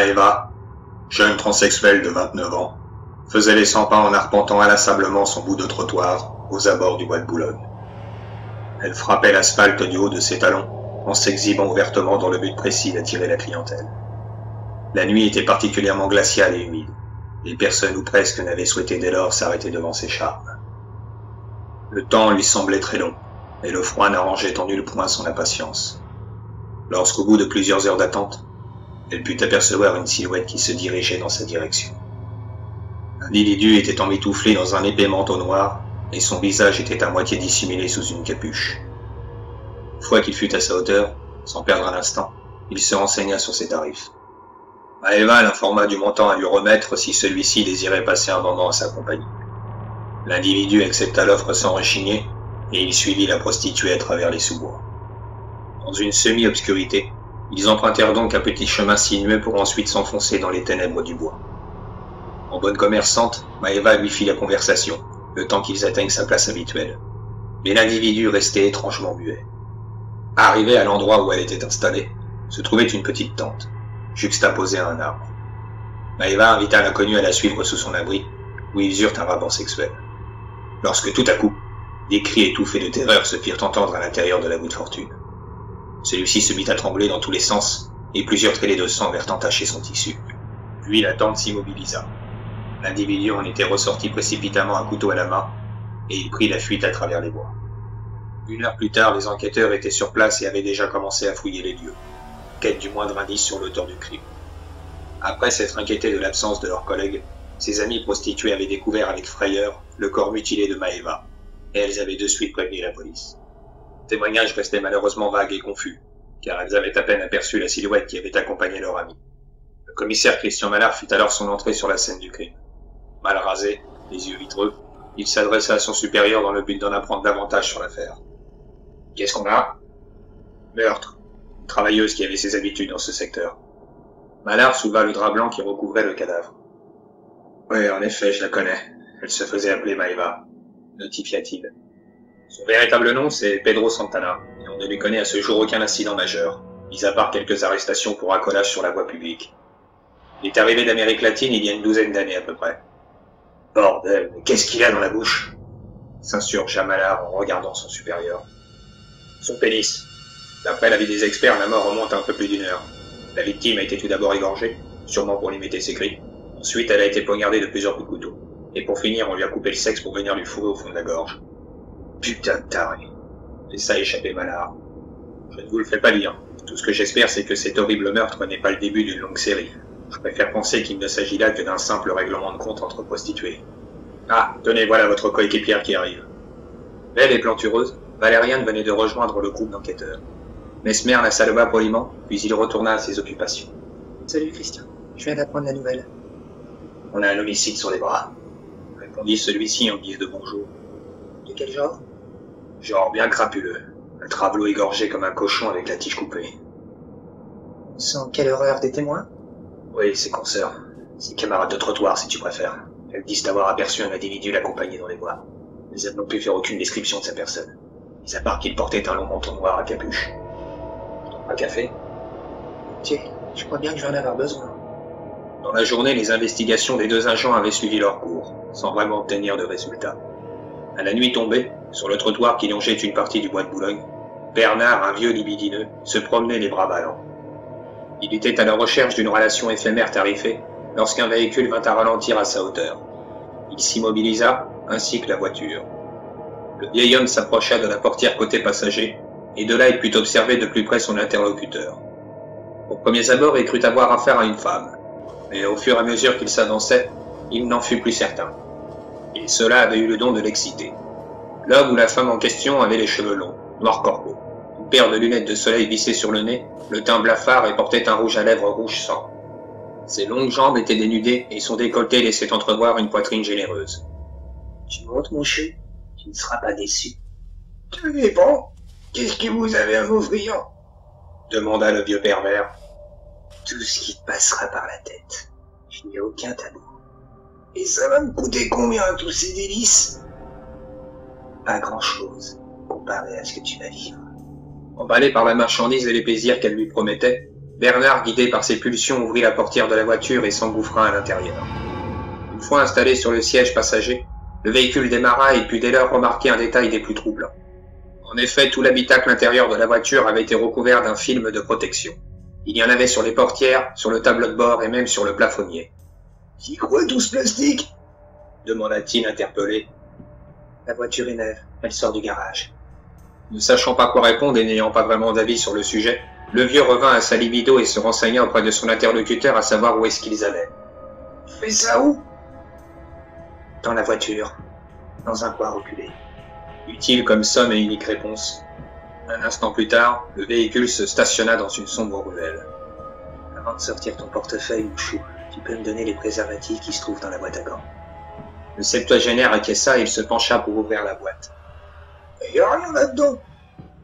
Maeva, jeune transsexuelle de 29 ans, faisait les 100 pas en arpentant inlassablement son bout de trottoir aux abords du bois de Boulogne. Elle frappait l'asphalte du haut de ses talons en s'exhibant ouvertement dans le but précis d'attirer la clientèle. La nuit était particulièrement glaciale et humide, et personne ou presque n'avait souhaité dès lors s'arrêter devant ses charmes. Le temps lui semblait très long, et le froid n'arrangeait en nul point son impatience. Lorsqu'au bout de plusieurs heures d'attente, elle put apercevoir une silhouette qui se dirigeait dans sa direction. L'individu était emmitouflé dans un épais manteau noir, et son visage était à moitié dissimulé sous une capuche. Une fois qu'il fut à sa hauteur, sans perdre un instant, il se renseigna sur ses tarifs. Maëva l'informa du montant à lui remettre si celui-ci désirait passer un moment à sa compagnie. L'individu accepta l'offre sans rechigner, et il suivit la prostituée à travers les sous-bois. Dans une semi-obscurité, ils empruntèrent donc un petit chemin sinueux pour ensuite s'enfoncer dans les ténèbres du bois. En bonne commerçante, Maëva lui fit la conversation, le temps qu'ils atteignent sa place habituelle. Mais l'individu restait étrangement muet. Arrivé à l'endroit où elle était installée, se trouvait une petite tente, juxtaposée à un arbre. Maëva invita l'inconnu à la suivre sous son abri, où ils eurent un rapport sexuel. Lorsque tout à coup, des cris étouffés de terreur se firent entendre à l'intérieur de la voûte fortune. Celui-ci se mit à trembler dans tous les sens, et plusieurs traînées de sang vinrent entacher son tissu. Puis la tente s'immobilisa. L'individu en était ressorti précipitamment un couteau à la main, et il prit la fuite à travers les bois. Une heure plus tard, les enquêteurs étaient sur place et avaient déjà commencé à fouiller les lieux, quête du moindre indice sur l'auteur du crime. Après s'être inquiétés de l'absence de leurs collègues, ses amis prostituées avaient découvert avec frayeur le corps mutilé de Maeva, et elles avaient de suite prévenu la police. Le témoignage restait malheureusement vague et confus, car elles avaient à peine aperçu la silhouette qui avait accompagné leur ami. Le commissaire Christian Mallard fit alors son entrée sur la scène du crime. Mal rasé, les yeux vitreux, il s'adressa à son supérieur dans le but d'en apprendre davantage sur l'affaire. Qu'est-ce qu'on a? Meurtre. Une travailleuse qui avait ses habitudes dans ce secteur. Mallard souleva le drap blanc qui recouvrait le cadavre. Oui, en effet, je la connais. Elle se faisait appeler Maeva, notifia-t-il. Son véritable nom, c'est Pedro Santana, et on ne lui connaît à ce jour aucun incident majeur, mis à part quelques arrestations pour accolage sur la voie publique. Il est arrivé d'Amérique latine il y a une douzaine d'années à peu près. Bordel, qu'est-ce qu'il a dans la bouche? S'insurgea Mallard en regardant son supérieur. Son pénis. D'après l'avis des experts, la mort remonte à un peu plus d'une heure. La victime a été tout d'abord égorgée, sûrement pour limiter ses cris. Ensuite, elle a été poignardée de plusieurs coups de couteau. Et pour finir, on lui a coupé le sexe pour venir lui fourrer au fond de la gorge. Putain de taré. ça échappé Mallard. Je ne vous le fais pas dire. Tout ce que j'espère, c'est que cet horrible meurtre n'est pas le début d'une longue série. Je préfère penser qu'il ne s'agit là que d'un simple règlement de compte entre prostituées. Ah, tenez, voilà votre coéquipière qui arrive. Belle et plantureuse, Valériane venait de rejoindre le groupe d'enquêteurs. Mesmer la salua poliment, puis il retourna à ses occupations. Salut Christian, je viens d'apprendre la nouvelle. On a un homicide sur les bras, répondit celui-ci en guise de bonjour. De quel genre? Genre bien crapuleux. Un travelot égorgé comme un cochon avec la tige coupée. Sans quelle horreur des témoins Oui, ses consoeurs. Ses camarades de trottoir, si tu préfères. Elles disent avoir aperçu un individu l'accompagner dans les bois. Mais elles n'ont pu faire aucune description de sa personne. Mis à part qu'il portait un long manteau noir à capuche. Un café Tiens, je crois bien que je vais en avoir besoin. Dans la journée, les investigations des deux agents avaient suivi leur cours, sans vraiment obtenir de résultats. À la nuit tombée, sur le trottoir qui longeait une partie du bois de Boulogne, Bernard, un vieux libidineux, se promenait les bras ballants. Il était à la recherche d'une relation éphémère tarifée lorsqu'un véhicule vint à ralentir à sa hauteur. Il s'immobilisa, ainsi que la voiture. Le vieil homme s'approcha de la portière côté passager, et de là il put observer de plus près son interlocuteur. Au premier abord, il crut avoir affaire à une femme, mais au fur et à mesure qu'il s'avançait, il n'en fut plus certain. Et cela avait eu le don de l'exciter. L'homme ou la femme en question avait les cheveux longs, noirs corbeaux, une paire de lunettes de soleil vissées sur le nez, le teint blafard et portait un rouge à lèvres rouge sang. Ses longues jambes étaient dénudées et son décolleté laissait entrevoir une poitrine généreuse. Tu montes, mon chou Tu ne seras pas déçu. Tout dépend. Qu'est-ce que vous avez à m'offrir demanda le vieux pervers. Tout ce qui te passera par la tête. Je n'ai aucun tabou. Et ça va me coûter combien tous ces délices? Pas grand-chose, comparé à ce que tu vas vivre. Emballé par la marchandise et les plaisirs qu'elle lui promettait, Bernard, guidé par ses pulsions, ouvrit la portière de la voiture et s'engouffra à l'intérieur. Une fois installé sur le siège passager, le véhicule démarra et put dès lors remarquer un détail des plus troublants. En effet, tout l'habitacle intérieur de la voiture avait été recouvert d'un film de protection. Il y en avait sur les portières, sur le tableau de bord et même sur le plafonnier. Qui quoi tout ce plastique demanda-t-il interpellé. La voiture est neuve, elle sort du garage. Ne sachant pas quoi répondre et n'ayant pas vraiment d'avis sur le sujet, le vieux revint à sa libido et se renseigna auprès de son interlocuteur à savoir où est-ce qu'ils allaient. Fais ça où? Dans la voiture, dans un coin reculé. Utile comme somme et unique réponse. Un instant plus tard, le véhicule se stationna dans une sombre ruelle. Avant de sortir ton portefeuille ou chou, tu peux me donner les préservatifs qui se trouvent dans la boîte à gants. Le septuagénaire acquiesça et il se pencha pour ouvrir la boîte. Y a rien là-dedans.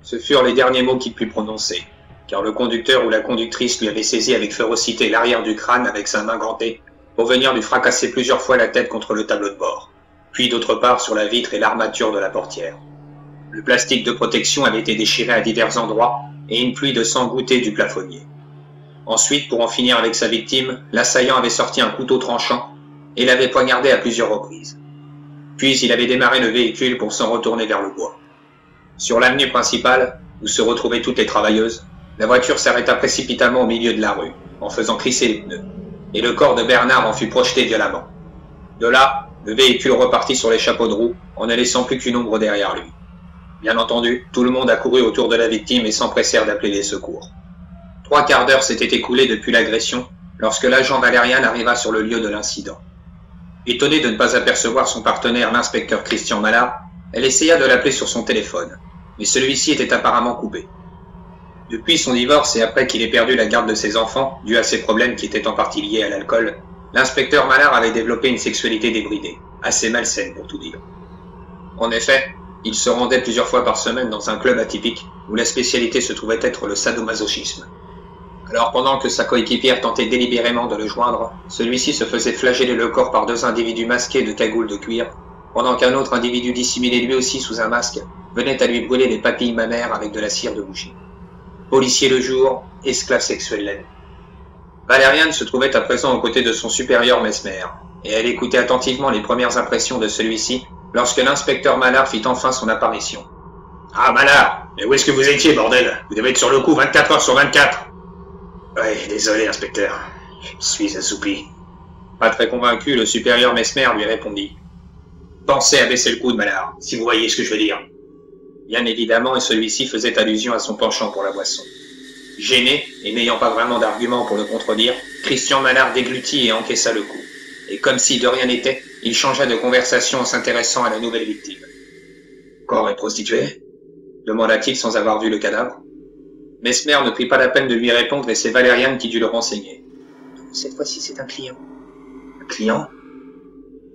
Ce furent les derniers mots qu'il put prononcer, car le conducteur ou la conductrice lui avait saisi avec férocité l'arrière du crâne avec sa main gantée pour venir lui fracasser plusieurs fois la tête contre le tableau de bord, puis d'autre part sur la vitre et l'armature de la portière. Le plastique de protection avait été déchiré à divers endroits et une pluie de sang goûtait du plafonnier. Ensuite, pour en finir avec sa victime, l'assaillant avait sorti un couteau tranchant et l'avait poignardé à plusieurs reprises. Puis il avait démarré le véhicule pour s'en retourner vers le bois. Sur l'avenue principale, où se retrouvaient toutes les travailleuses, la voiture s'arrêta précipitamment au milieu de la rue, en faisant crisser les pneus, et le corps de Bernard en fut projeté violemment. De là, le véhicule repartit sur les chapeaux de roue, en ne laissant plus qu'une ombre derrière lui. Bien entendu, tout le monde accourut autour de la victime et s'empressèrent d'appeler les secours. Trois quarts d'heure s'étaient écoulés depuis l'agression, lorsque l'agent Valérian arriva sur le lieu de l'incident. Étonnée de ne pas apercevoir son partenaire, l'inspecteur Christian Mallard, elle essaya de l'appeler sur son téléphone, mais celui-ci était apparemment coupé. Depuis son divorce et après qu'il ait perdu la garde de ses enfants, dû à ses problèmes qui étaient en partie liés à l'alcool, l'inspecteur Mallard avait développé une sexualité débridée, assez malsaine pour tout dire. En effet, il se rendait plusieurs fois par semaine dans un club atypique où la spécialité se trouvait être le sadomasochisme. Alors pendant que sa coéquipière tentait délibérément de le joindre, celui-ci se faisait flageller le corps par deux individus masqués de cagoules de cuir, pendant qu'un autre individu dissimulé lui aussi sous un masque venait à lui brûler les papilles mammaires avec de la cire de bougie. Policier le jour, esclave sexuel la nuit. Valériane se trouvait à présent aux côtés de son supérieur Mesmer, et elle écoutait attentivement les premières impressions de celui-ci lorsque l'inspecteur Mallard fit enfin son apparition. Ah, Mallard Mais où est-ce que vous étiez, bordel? Vous devez être sur le coup 24 heures sur 24 Ouais, désolé, inspecteur. Je suis assoupi. Pas très convaincu, le supérieur Mesmer lui répondit. Pensez à baisser le coude, Mallard, si vous voyez ce que je veux dire. Bien évidemment, et celui-ci faisait allusion à son penchant pour la boisson. Gêné, et n'ayant pas vraiment d'argument pour le contredire, Christian Mallard déglutit et encaissa le coup. Et comme si de rien n'était, il changea de conversation en s'intéressant à la nouvelle victime. Corps et prostituée demanda-t-il sans avoir vu le cadavre. Mesmer ne prit pas la peine de lui répondre et c'est Valériane qui dut le renseigner. Cette fois-ci, c'est un client. Un client?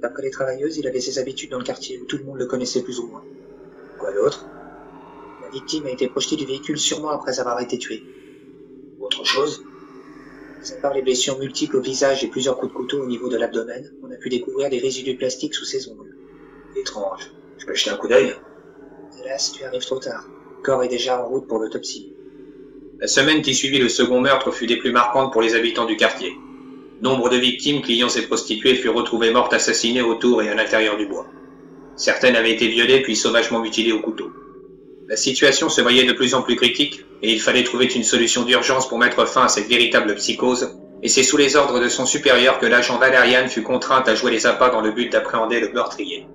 D'après les travailleuses, il avait ses habitudes dans le quartier où tout le monde le connaissait plus ou moins. Quoi d'autre? La victime a été projetée du véhicule sûrement après avoir été tuée. Autre chose? À part les blessures multiples au visage et plusieurs coups de couteau au niveau de l'abdomen, on a pu découvrir des résidus plastiques sous ses ongles. Étrange. Je peux jeter un coup d'œil? Hélas, tu arrives trop tard. Le corps est déjà en route pour l'autopsie. La semaine qui suivit le second meurtre fut des plus marquantes pour les habitants du quartier. Nombre de victimes, clients et prostituées furent retrouvées mortes assassinées autour et à l'intérieur du bois. Certaines avaient été violées puis sauvagement mutilées au couteau. La situation se voyait de plus en plus critique et il fallait trouver une solution d'urgence pour mettre fin à cette véritable psychose, et c'est sous les ordres de son supérieur que l'agent Valériane fut contrainte à jouer les appâts dans le but d'appréhender le meurtrier.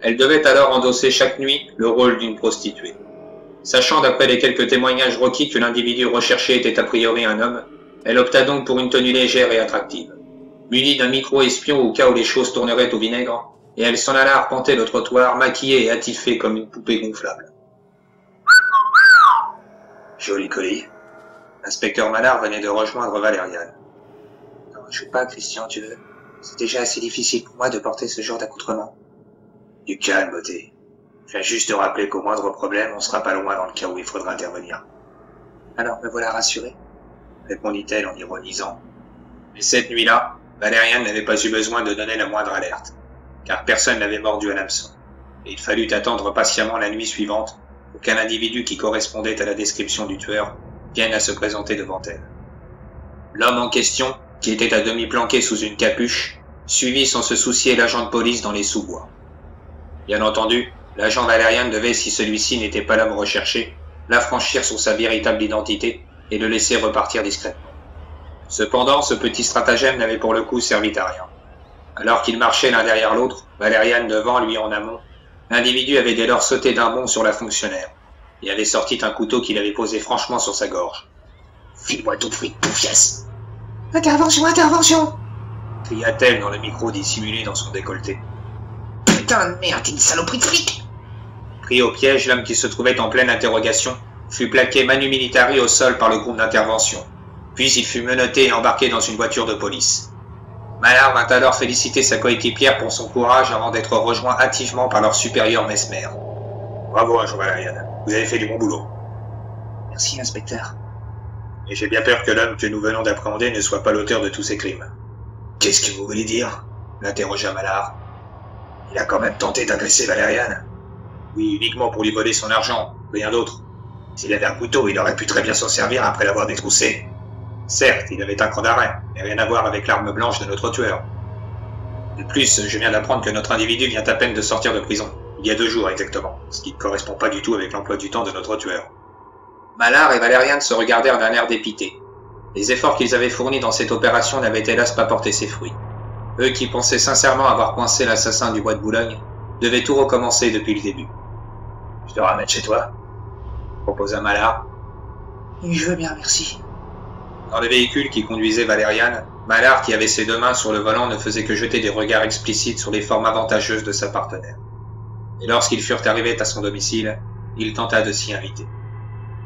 Elle devait alors endosser chaque nuit le rôle d'une prostituée. Sachant d'après les quelques témoignages requis que l'individu recherché était a priori un homme, elle opta donc pour une tenue légère et attractive. Munie d'un micro-espion au cas où les choses tourneraient au vinaigre, et elle s'en alla arpenter le trottoir maquillée et attifée comme une poupée gonflable. Joli colis. L'inspecteur Mallard venait de rejoindre Valériane. Non, je veux pas, Christian, tu veux. C'est déjà assez difficile pour moi de porter ce genre d'accoutrement. Du calme, beauté. Je viens juste de rappeler qu'au moindre problème, on sera pas loin dans le cas où il faudra intervenir. Alors, me voilà rassuré. Répondit-elle en ironisant. Mais cette nuit-là, Valériane n'avait pas eu besoin de donner la moindre alerte, car personne n'avait mordu à l'hameçon. Et il fallut attendre patiemment la nuit suivante pour qu'un individu qui correspondait à la description du tueur vienne à se présenter devant elle. L'homme en question, qui était à demi planqué sous une capuche, suivit sans se soucier l'agent de police dans les sous-bois. Bien entendu, l'agent valérien devait, si celui-ci n'était pas l'homme recherché, l'affranchir sur sa véritable identité et le laisser repartir discrètement. Cependant, ce petit stratagème n'avait pour le coup servi à rien. Alors qu'ils marchaient l'un derrière l'autre, Valériane devant, lui en amont, l'individu avait dès lors sauté d'un bond sur la fonctionnaire et avait sorti un couteau qu'il avait posé franchement sur sa gorge. File-moi tout de suite, poufiasse Intervention, intervention cria-t-elle dans le micro dissimulé dans son décolleté. Putain de merde, une saloperie de flic Pris au piège, l'homme qui se trouvait en pleine interrogation fut plaqué manu militari au sol par le groupe d'intervention. Puis il fut menotté et embarqué dans une voiture de police. Mallard vint alors féliciter sa coéquipière pour son courage avant d'être rejoint hâtivement par leur supérieur Mesmer. Bravo, agent Valérian. Vous avez fait du bon boulot. Merci, inspecteur. Et j'ai bien peur que l'homme que nous venons d'appréhender ne soit pas l'auteur de tous ces crimes. Qu'est-ce que vous voulez dire? L'interrogea Mallard. Il a quand même tenté d'agresser Valériane. Oui, uniquement pour lui voler son argent, rien d'autre. S'il avait un couteau, il aurait pu très bien s'en servir après l'avoir détroussé. Certes, il avait un cran d'arrêt, mais rien à voir avec l'arme blanche de notre tueur. De plus, je viens d'apprendre que notre individu vient à peine de sortir de prison, il y a deux jours exactement, ce qui ne correspond pas du tout avec l'emploi du temps de notre tueur. Mallard et Valériane se regardèrent d'un air dépité. Les efforts qu'ils avaient fournis dans cette opération n'avaient hélas pas porté ses fruits. Eux qui pensaient sincèrement avoir coincé l'assassin du bois de Boulogne devaient tout recommencer depuis le début. Je te ramène chez toi proposa Mallard. Je veux bien, merci. Dans le véhicule qui conduisait Valériane, Mallard, qui avait ses deux mains sur le volant, ne faisait que jeter des regards explicites sur les formes avantageuses de sa partenaire. Et lorsqu'ils furent arrivés à son domicile, il tenta de s'y inviter.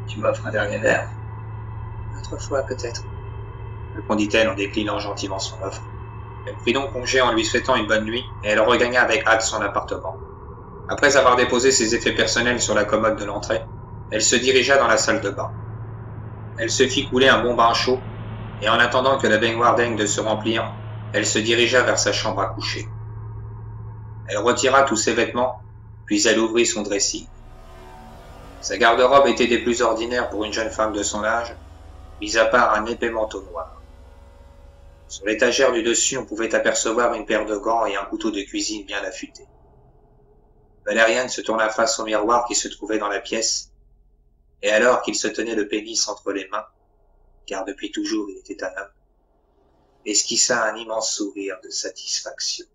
Tu m'offres un dernier verre? Autre fois, peut-être. répondit-elle en déclinant gentiment son offre. Elle prit donc congé en lui souhaitant une bonne nuit, et elle regagna avec hâte son appartement. Après avoir déposé ses effets personnels sur la commode de l'entrée, elle se dirigea dans la salle de bain. Elle se fit couler un bon bain chaud, et en attendant que la baignoire daigne de se remplir, elle se dirigea vers sa chambre à coucher. Elle retira tous ses vêtements, puis elle ouvrit son dressing. Sa garde-robe était des plus ordinaires pour une jeune femme de son âge, mis à part un épais manteau noir. Sur l'étagère du dessus, on pouvait apercevoir une paire de gants et un couteau de cuisine bien affûté. Valériane se tourna face au miroir qui se trouvait dans la pièce, et alors qu'il se tenait le pénis entre les mains, car depuis toujours il était un homme, esquissa un immense sourire de satisfaction.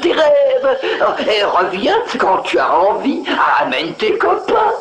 Tes rêves. Et reviens quand tu as envie. Amène tes copains.